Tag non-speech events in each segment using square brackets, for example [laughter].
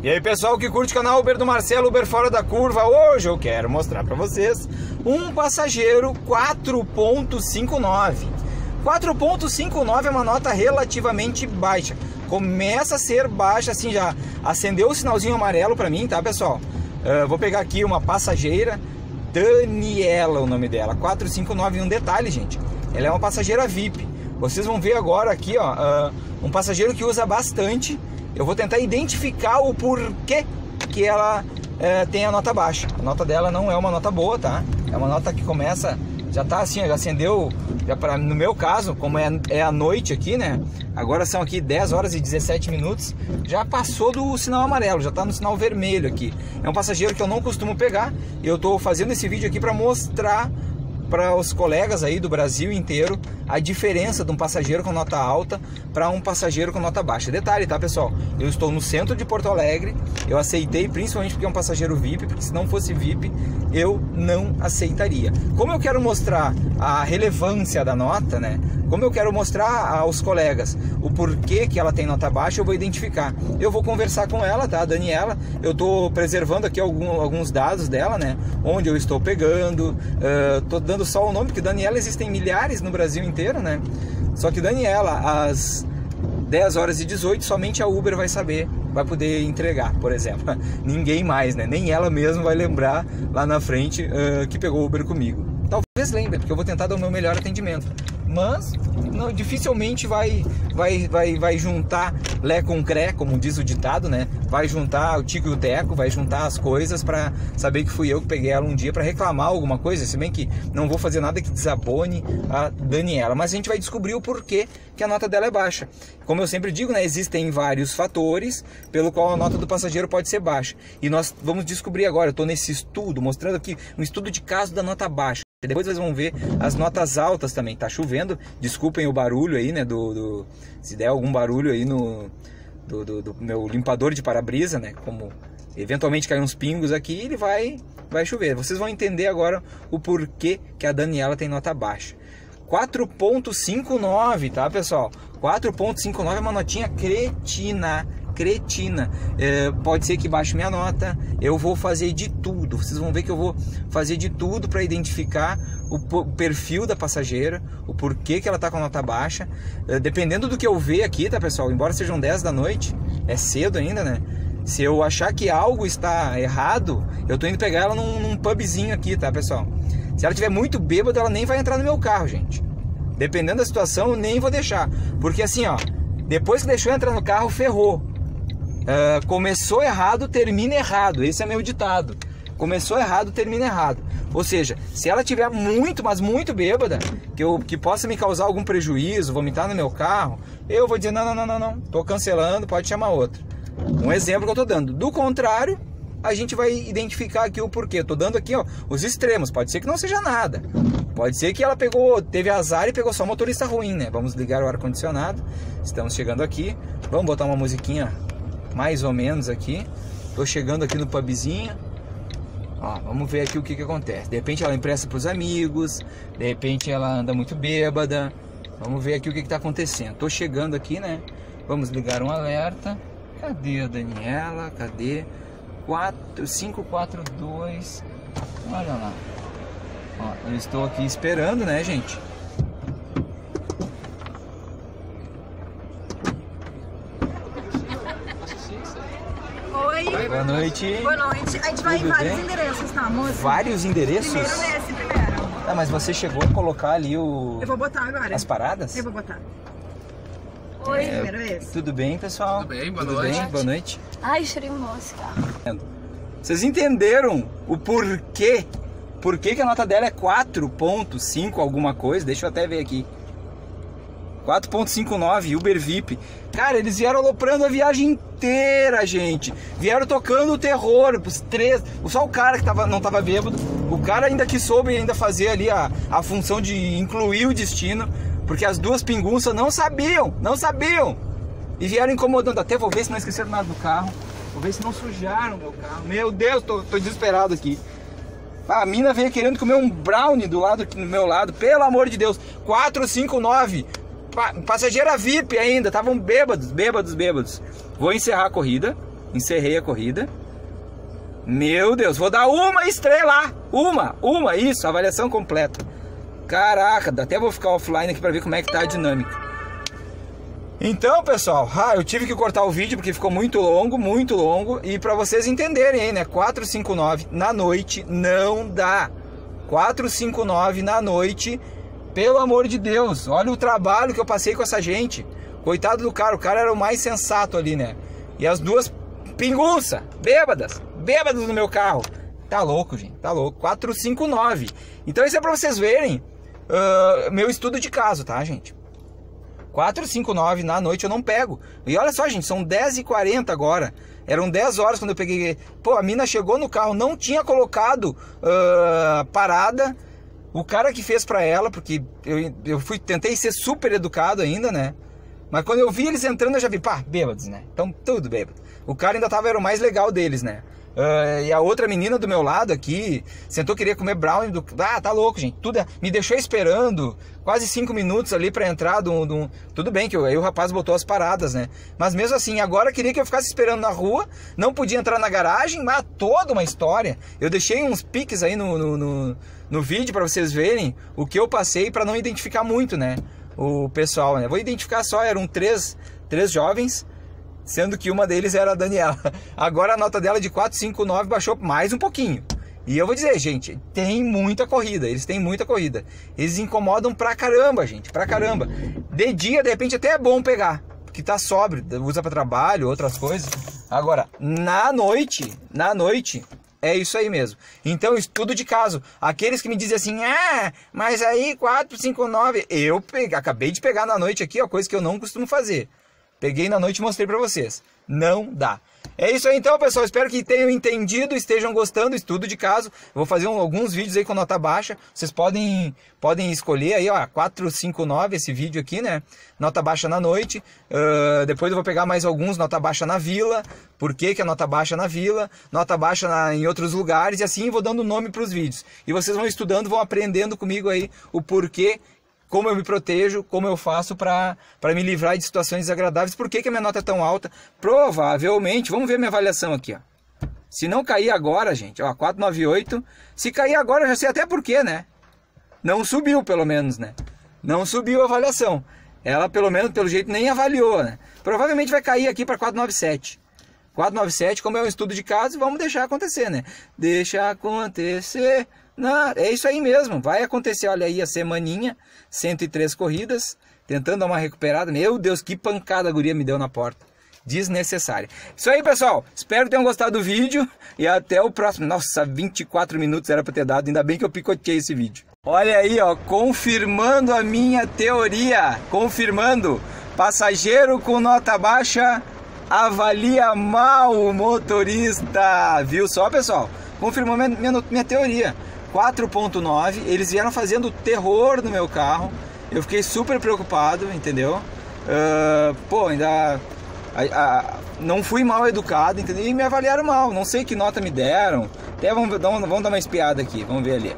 E aí pessoal que curte o canal Uber do Marcelo, Uber Fora da Curva, hoje eu quero mostrar para vocês um passageiro 4.59. 4.59 é uma nota relativamente baixa, começa a ser baixa assim já, acendeu o sinalzinho amarelo para mim, tá pessoal? Uh, vou pegar aqui uma passageira, Daniela o nome dela, 459, um detalhe gente, ela é uma passageira VIP, vocês vão ver agora aqui ó, uh, um passageiro que usa bastante eu vou tentar identificar o porquê que ela é, tem a nota baixa. A nota dela não é uma nota boa, tá? É uma nota que começa, já tá assim, já acendeu, já pra, no meu caso, como é, é a noite aqui, né? Agora são aqui 10 horas e 17 minutos, já passou do sinal amarelo, já tá no sinal vermelho aqui. É um passageiro que eu não costumo pegar, eu tô fazendo esse vídeo aqui para mostrar para os colegas aí do Brasil inteiro a diferença de um passageiro com nota alta para um passageiro com nota baixa. Detalhe, tá, pessoal? Eu estou no centro de Porto Alegre, eu aceitei principalmente porque é um passageiro VIP, porque se não fosse VIP, eu não aceitaria. Como eu quero mostrar a relevância da nota, né? Como eu quero mostrar aos colegas o porquê que ela tem nota baixa, eu vou identificar. Eu vou conversar com ela, tá, Daniela? Eu estou preservando aqui algum, alguns dados dela, né? Onde eu estou pegando, uh, tô dando só o nome, porque Daniela existem milhares no Brasil inteiro, né? Só que Daniela, às 10 horas e 18, somente a Uber vai saber, vai poder entregar, por exemplo. [laughs] Ninguém mais, né? Nem ela mesma vai lembrar lá na frente uh, que pegou Uber comigo. Talvez lembre, porque eu vou tentar dar o meu melhor atendimento mas não, dificilmente vai, vai, vai, vai juntar Lé com Cré, como diz o ditado, né? Vai juntar o Tico e o Teco, vai juntar as coisas para saber que fui eu que peguei ela um dia para reclamar alguma coisa, se bem que não vou fazer nada que desabone a Daniela, mas a gente vai descobrir o porquê que a nota dela é baixa. Como eu sempre digo, né, existem vários fatores pelo qual a nota do passageiro pode ser baixa. E nós vamos descobrir agora, eu estou nesse estudo, mostrando aqui um estudo de caso da nota baixa. Depois vocês vão ver as notas altas também. Tá chovendo, desculpem o barulho aí, né? Do, do se der algum barulho aí no do, do, do meu limpador de para-brisa, né? Como eventualmente cair uns pingos aqui, ele vai vai chover. Vocês vão entender agora o porquê que a Daniela tem nota baixa. 4.59, tá, pessoal? 4.59 é uma notinha cretina cretina. É, pode ser que baixe minha nota. Eu vou fazer de tudo. Vocês vão ver que eu vou fazer de tudo para identificar o perfil da passageira, o porquê que ela está com nota baixa. É, dependendo do que eu ver aqui, tá, pessoal? Embora sejam 10 da noite, é cedo ainda, né? Se eu achar que algo está errado, eu tô indo pegar ela num, num pubzinho aqui, tá, pessoal? Se ela tiver muito bêbada, ela nem vai entrar no meu carro, gente. Dependendo da situação, eu nem vou deixar. Porque assim, ó, depois que deixou entrar no carro, ferrou. Uh, começou errado, termina errado. Esse é meu ditado. Começou errado, termina errado. Ou seja, se ela tiver muito, mas muito bêbada, que, eu, que possa me causar algum prejuízo, vomitar no meu carro, eu vou dizer: não, não, não, não, não, tô cancelando, pode chamar outra. Um exemplo que eu tô dando. Do contrário, a gente vai identificar aqui o porquê. tô dando aqui ó, os extremos. Pode ser que não seja nada. Pode ser que ela pegou, teve azar e pegou só motorista ruim, né? Vamos ligar o ar condicionado. Estamos chegando aqui. Vamos botar uma musiquinha mais ou menos aqui. Tô chegando aqui no pubzinho. Ó, vamos ver aqui o que que acontece. De repente ela empresta para os amigos, de repente ela anda muito bêbada. Vamos ver aqui o que que tá acontecendo. Tô chegando aqui, né? Vamos ligar um alerta. Cadê a Daniela? Cadê? 4, 542. Olha lá. Ó, eu estou aqui esperando, né, gente? Boa noite. Boa noite. A gente vai Tudo em vários bem? endereços, tá, moça? Vários endereços? Primeiro nesse, primeiro. Ah, mas você chegou a colocar ali o... Eu vou botar agora. As paradas? Eu vou botar. Oi, é, primeiro esse. Tudo bem, pessoal? Tudo bem, boa Tudo noite. Bem? Boa noite. Ai, cheirei mosca. Vocês entenderam o porquê? Por que, que a nota dela é 4.5 alguma coisa? Deixa eu até ver aqui. 4.59 Uber VIP. Cara, eles vieram aloprando a viagem inteira, gente. Vieram tocando o terror, os três. Só o cara que tava, não tava bêbado. O cara ainda que soube ainda fazer ali a, a função de incluir o destino. Porque as duas pingunças não sabiam, não sabiam. E vieram incomodando. Até vou ver se não esqueceram nada do carro. Vou ver se não sujaram meu carro. Meu Deus, tô, tô desesperado aqui. A mina veio querendo comer um brownie do lado do meu lado. Pelo amor de Deus. 459 passageira VIP ainda, estavam bêbados, bêbados, bêbados. Vou encerrar a corrida, encerrei a corrida. Meu Deus, vou dar uma estrela! Uma, uma, isso, avaliação completa. Caraca, até vou ficar offline aqui para ver como é que tá a dinâmica. Então, pessoal, ah, eu tive que cortar o vídeo porque ficou muito longo, muito longo. E para vocês entenderem aí, né? 459 na noite não dá. 459 na noite, pelo amor de Deus, olha o trabalho que eu passei com essa gente. Coitado do cara, o cara era o mais sensato ali, né? E as duas pinguça, bêbadas, bêbadas no meu carro. Tá louco, gente, tá louco. 459. Então isso é pra vocês verem uh, meu estudo de caso, tá, gente? 4, 5, 9 na noite eu não pego. E olha só, gente, são 10h40 agora. Eram 10 horas quando eu peguei. Pô, a mina chegou no carro, não tinha colocado uh, parada. O cara que fez pra ela, porque eu, eu fui, tentei ser super educado ainda, né? Mas quando eu vi eles entrando, eu já vi, pá, bêbados, né? Então, tudo bêbado. O cara ainda tava, era o mais legal deles, né? Uh, e a outra menina do meu lado aqui sentou queria comer brownie do. Ah, tá louco, gente. Tudo é... me deixou esperando quase cinco minutos ali para entrar. Do, do... Tudo bem que eu... aí o rapaz botou as paradas, né? Mas mesmo assim, agora queria que eu ficasse esperando na rua, não podia entrar na garagem, mas toda uma história. Eu deixei uns piques aí no, no, no, no vídeo para vocês verem o que eu passei para não identificar muito, né? O pessoal, né? Vou identificar só, eram três, três jovens sendo que uma deles era a Daniela. [laughs] Agora a nota dela de 459 baixou mais um pouquinho. E eu vou dizer, gente, tem muita corrida, eles têm muita corrida. Eles incomodam pra caramba, gente, pra caramba. De dia, de repente, até é bom pegar, porque tá sóbrio, usa para trabalho, outras coisas. Agora, na noite, na noite, é isso aí mesmo. Então, estudo de caso. Aqueles que me dizem assim, ah, mas aí 459, eu peguei, acabei de pegar na noite aqui, ó, coisa que eu não costumo fazer. Peguei na noite e mostrei para vocês. Não dá. É isso aí então, pessoal. Espero que tenham entendido, estejam gostando. Estudo de caso. Eu vou fazer um, alguns vídeos aí com nota baixa. Vocês podem, podem escolher aí, ó, 459 esse vídeo aqui, né? Nota baixa na noite. Uh, depois eu vou pegar mais alguns, nota baixa na vila. Por que, que é nota baixa na vila? Nota baixa na, em outros lugares. E assim vou dando nome para os vídeos. E vocês vão estudando, vão aprendendo comigo aí o porquê como eu me protejo, como eu faço para me livrar de situações desagradáveis. Por que, que a minha nota é tão alta? Provavelmente, vamos ver minha avaliação aqui, ó. Se não cair agora, gente, ó, 498. Se cair agora, eu já sei até por quê, né? Não subiu, pelo menos, né? Não subiu a avaliação. Ela, pelo menos, pelo jeito, nem avaliou, né? Provavelmente vai cair aqui para 497. 497, como é um estudo de caso, vamos deixar acontecer, né? Deixa acontecer. Não, é isso aí mesmo, vai acontecer, olha aí a semaninha, 103 corridas, tentando dar uma recuperada. Meu Deus, que pancada a guria me deu na porta. Desnecessária. Isso aí, pessoal. Espero que tenham gostado do vídeo e até o próximo. Nossa, 24 minutos era para ter dado, ainda bem que eu picotei esse vídeo. Olha aí, ó, confirmando a minha teoria. Confirmando. Passageiro com nota baixa avalia mal o motorista. Viu só, pessoal? Confirmou minha, minha, minha teoria. 4.9, eles vieram fazendo terror no meu carro. Eu fiquei super preocupado, entendeu? Uh, pô, ainda a, a, não fui mal educado, entendeu? E me avaliaram mal, não sei que nota me deram. Até vamos, vamos dar uma espiada aqui, vamos ver ali.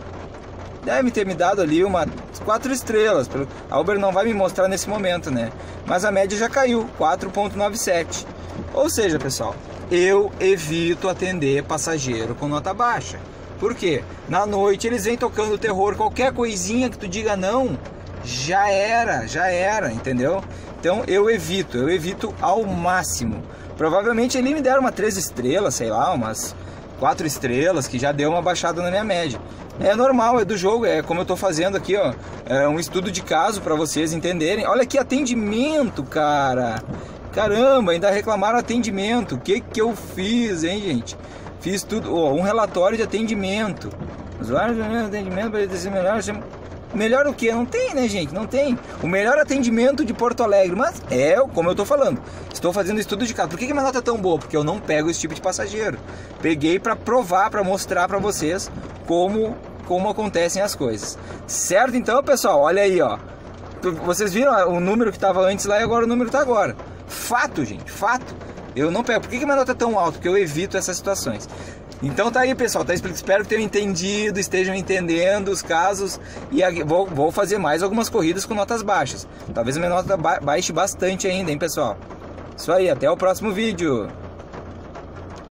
Deve ter me dado ali uma quatro estrelas. A Uber não vai me mostrar nesse momento, né? Mas a média já caiu, 4.97. Ou seja, pessoal, eu evito atender passageiro com nota baixa. Por quê? Na noite eles vêm tocando terror, qualquer coisinha que tu diga não, já era, já era, entendeu? Então eu evito, eu evito ao máximo. Provavelmente ele me deram uma três estrelas, sei lá, umas quatro estrelas, que já deu uma baixada na minha média. É normal, é do jogo, é como eu tô fazendo aqui, ó. É um estudo de caso para vocês entenderem. Olha que atendimento, cara. Caramba, ainda reclamaram atendimento. O que que eu fiz, hein, gente? Fiz tudo, oh, um relatório de atendimento. Usuário de atendimento para ser melhor. Melhor o que? Não tem, né, gente? Não tem. O melhor atendimento de Porto Alegre. Mas é como eu estou falando. Estou fazendo estudo de caso. Por que, que minha nota é tão boa? Porque eu não pego esse tipo de passageiro. Peguei para provar, para mostrar para vocês como, como acontecem as coisas. Certo? Então, pessoal, olha aí, ó. Vocês viram o número que estava antes lá e agora o número está agora. Fato, gente, fato. Eu não pego. Por que, que minha nota é tão alta? Porque eu evito essas situações. Então tá aí, pessoal. Tá, espero que tenham entendido, estejam entendendo os casos. E vou, vou fazer mais algumas corridas com notas baixas. Talvez a minha nota baixe bastante ainda, hein, pessoal? Isso aí, até o próximo vídeo.